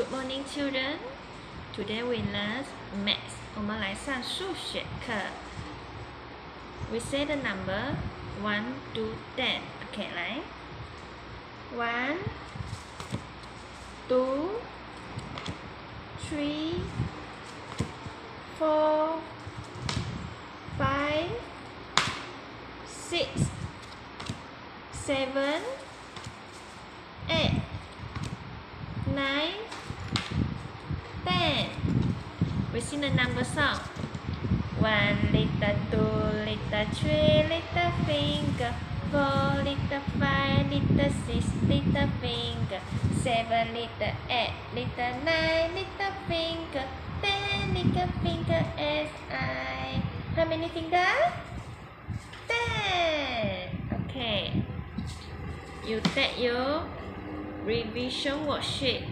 Good morning, children. Today we learn math. 我们来上数学课。We say the number one to ten. Okay, 来，one, one, two, three, four, five, six, seven, eight, nine. We sing the number song. One little, two little, three little finger. Four little, five little, six little finger. Seven little, eight little, nine little finger. Ten little finger as I. How many fingers? Ten. Okay. You take your revision worksheet.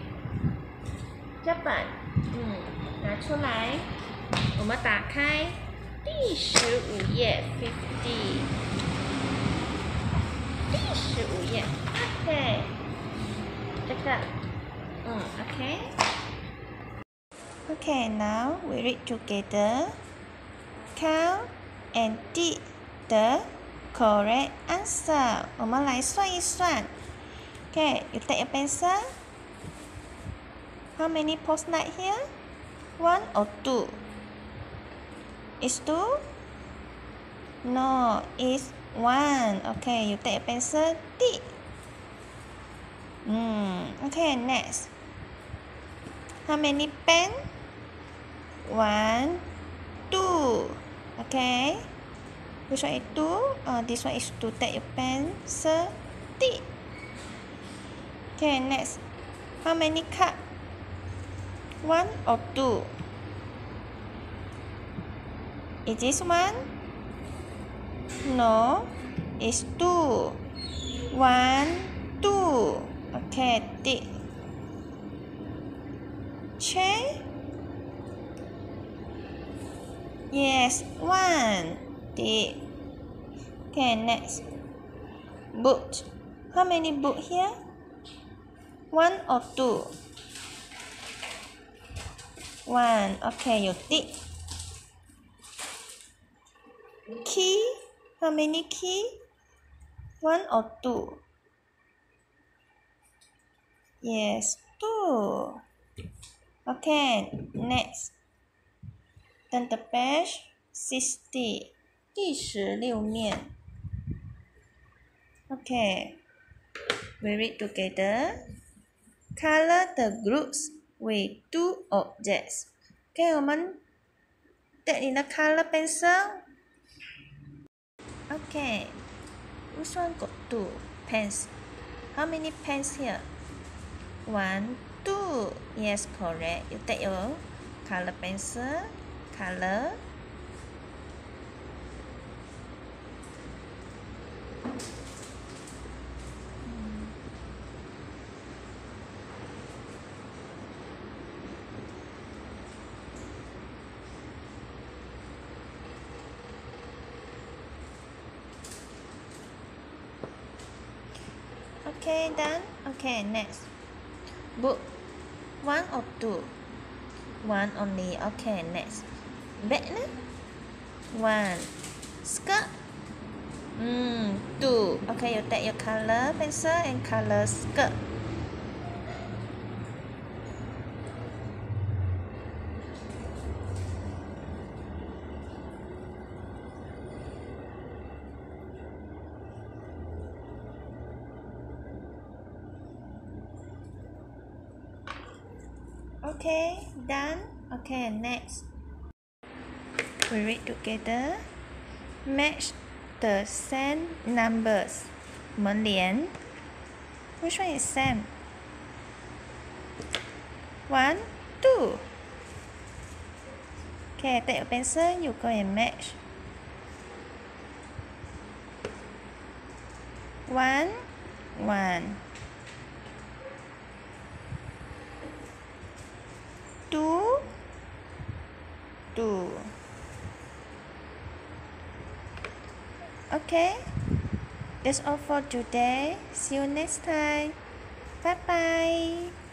Japan. Hmm. 拿出来，我们打开第十五页，fifty，第十五页，OK，这个，嗯，OK。Okay, now we read together. Count and tick the correct answer. 我们来算一算。Okay, you take a pencil. How many post light here? One or two? Is two? No, it's one. Okay, you take a pencil. Tick. Hmm. Okay, next. How many pen? One, two. Okay. Which one is two? Uh, this one is two. Take your pencil. Tick. Okay, next. How many cup? One or two? Is this one? No, it's two. One, two. Okay, tick. Chair? Yes, one. Tick. Okay, next. Boot. How many boot here? One or two? One. Okay, you tick. Key. How many key? One or two? Yes, two. Okay, next. Turn the page. Sixty. 第十六面。Okay. We read together. Color the groups with two objects. Okay, 我们 take 你的 color pencil. Okay. Which one got two pens? How many pens here? One, two. Yes, correct. You take your color pencil. Color. Okay, done. Okay, next. Book. One or two? One only. Okay, next. Ne? One. Skirt? Hmm, two. Okay, you take your color pencil and color skirt. Okay, done. Okay, next. We read together. Match the same numbers. 我们连 Which one is same? One, two. Okay, take a pencil. You go and match. One, one. okay. That's all for today. See you next time. Bye bye